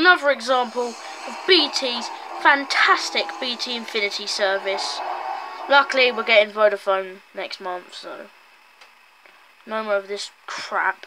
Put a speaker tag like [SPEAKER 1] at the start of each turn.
[SPEAKER 1] another example of BT's fantastic BT Infinity service. Luckily, we're getting Vodafone next month, so no more of this crap.